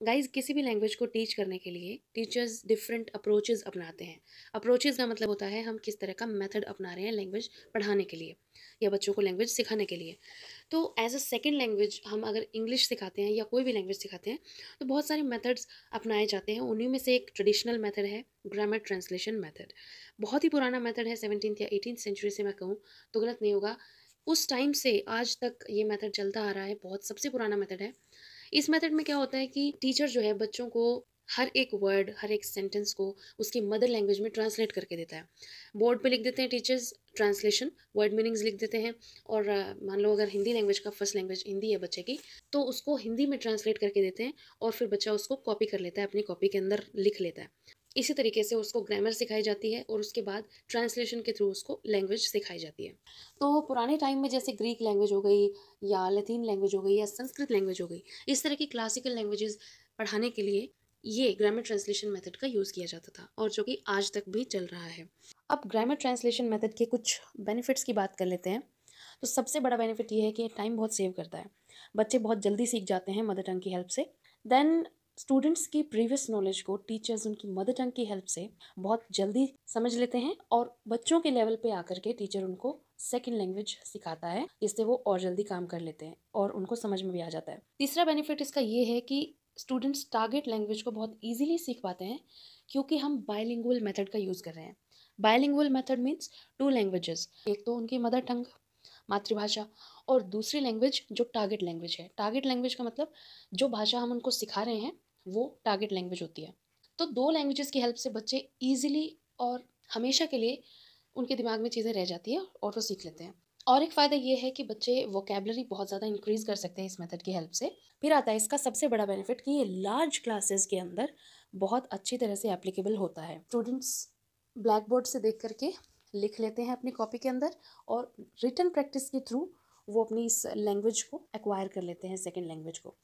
Guys किसी भी language को टीच करने के लिए टीचर्स डिफरेंट अप्रोचेज़ अपनाते हैं। अप्रोचेज़ का मतलब होता है हम किस तरह का मेथड अपना रहे हैं लैंग्वेज पढ़ाने के लिए या बच्चों को लैंग्वेज सिखाने के लिए। तो एज अ सेकेंड लैंग्वेज हम अगर इंग्लिश सिखाते हैं या कोई भी लैंग्वेज सिखाते हैं तो बहुत सारे मेथड्स अपनाए जाते हैं। उन्हीं में से एक ट्रेडिशनल मेथड है ग्रामर ट्रांसलेशन मेथड बहुत ही पुराना मेथड है सेवनटीन या एटीन सेंचुरी से मैं कहूँ तो गलत नहीं होगा। उस टाइम से आज तक ये मेथड चलता आ रहा है, बहुत सबसे पुराना मेथड है। इस मेथड में क्या होता है कि टीचर जो है बच्चों को हर एक वर्ड हर एक सेंटेंस को उसकी मदर लैंग्वेज में ट्रांसलेट करके देता है। बोर्ड पे लिख देते हैं टीचर्स ट्रांसलेशन वर्ड मीनिंग्स लिख देते हैं और मान लो अगर हिंदी लैंग्वेज का फ़र्स्ट लैंग्वेज हिंदी है बच्चे की तो उसको हिंदी में ट्रांसलेट करके देते हैं और फिर बच्चा उसको कॉपी कर लेता है, अपनी कॉपी के अंदर लिख लेता है। इसी तरीके से उसको ग्रामर सिखाई जाती है और उसके बाद ट्रांसलेशन के थ्रू उसको लैंग्वेज सिखाई जाती है। तो पुराने टाइम में जैसे ग्रीक लैंग्वेज हो गई या लतीन लैंग्वेज हो गई या संस्कृत लैंग्वेज हो गई, इस तरह की क्लासिकल लैंग्वेजेस पढ़ाने के लिए ये ग्रामर ट्रांसलेशन मेथड का यूज़ किया जाता था और जो कि आज तक भी चल रहा है। अब ग्रामर ट्रांसलेशन मेथड के कुछ बेनिफिट्स की बात कर लेते हैं। तो सबसे बड़ा बेनिफिट ये है कि टाइम बहुत सेव करता है। बच्चे बहुत जल्दी सीख जाते हैं मदर टंग की हेल्प से। देन स्टूडेंट्स की प्रीवियस नॉलेज को, टीचर्स उनकी मदर टंग की हेल्प से बहुत जल्दी समझ लेते हैं और बच्चों के लेवल पे आकर के टीचर उनको सेकेंड लैंग्वेज सिखाता है, जिससे वो और जल्दी काम कर लेते हैं और उनको समझ में भी आ जाता है। तीसरा बेनिफिट इसका ये है कि स्टूडेंट्स टारगेट लैंग्वेज को बहुत ईजिली सीख पाते हैं, क्योंकि हम बायलिंगुअल मेथड का यूज़ कर रहे हैं। Bilingual method means two languages एक तो उनकी मदर टंग, मातृभाषा, और दूसरी लैंग्वेज जो टारगेट लैंग्वेज है। टारगेट लैंग्वेज का मतलब जो भाषा हम उनको सिखा रहे हैं वो टारगेट लैंग्वेज होती है। तो दो लैंग्वेजेस की हेल्प से बच्चे ईजिली और हमेशा के लिए उनके दिमाग में चीज़ें रह जाती है और वो सीख लेते हैं। और एक फ़ायदा ये है कि बच्चे वोकेबलरी बहुत ज़्यादा इंक्रीज़ कर सकते हैं इस मेथड की हेल्प से। फिर आता है इसका सबसे बड़ा बेनिफिट कि ये लार्ज क्लासेस के अंदर बहुत अच्छी तरह से एप्लीकेबल होता है। स्टूडेंट्स ब्लैक बोर्ड से देख करके लिख लेते हैं अपनी कॉपी के अंदर और रिटर्न प्रैक्टिस के थ्रू वो अपनी इस लैंग्वेज को एक्वायर कर लेते हैं सेकेंड लैंग्वेज को।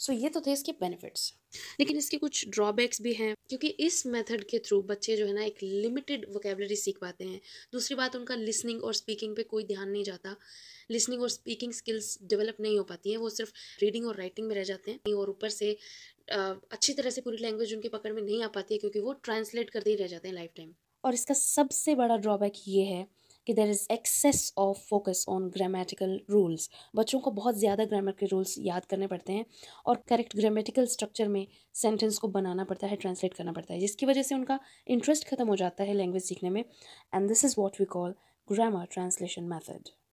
सो ये तो थे इसके बेनिफिट्स लेकिन इसके कुछ ड्रॉबैक्स भी हैं क्योंकि इस मेथड के थ्रू बच्चे जो है ना एक लिमिटेड वोकेबलरी सीख पाते हैं। दूसरी बात उनका लिसनिंग और स्पीकिंग पे कोई ध्यान नहीं जाता। लिसनिंग और स्पीकिंग स्किल्स डेवलप नहीं हो पाती हैं वो सिर्फ़ रीडिंग और राइटिंग में रह जाते हैं। और ऊपर से अच्छी तरह से पूरी लैंग्वेज उनकी पकड़ में नहीं आ पाती है क्योंकि वो ट्रांसलेट करते ही रह जाते हैं लाइफ टाइम और इसका सबसे बड़ा ड्रॉबैक ये है कि there is excess of focus on grammatical rules बच्चों को बहुत ज़्यादा ग्रामर के रूल्स याद करने पड़ते हैं और करेक्ट ग्रामेटिकल स्ट्रक्चर में सेंटेंस को बनाना पड़ता है ट्रांसलेट करना पड़ता है, जिसकी वजह से उनका इंटरेस्ट खत्म हो जाता है लैंग्वेज सीखने में. And this is what we call grammar translation method